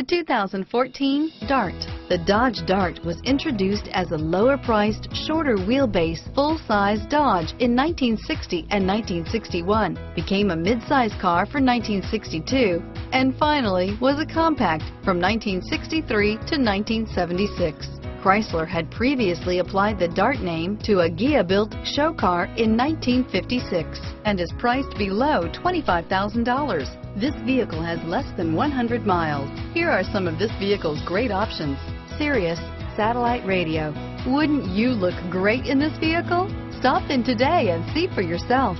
The 2014 Dart. The Dodge Dart was introduced as a lower-priced, shorter wheelbase, full-size Dodge in 1960 and 1961, became a mid-size car for 1962, and finally was a compact from 1963 to 1976. Chrysler had previously applied the Dart name to a Ghia-built show car in 1956 and is priced below $25,000. This vehicle has less than 100 miles. Here are some of this vehicle's great options. Sirius, satellite radio. Wouldn't you look great in this vehicle? Stop in today and see for yourself.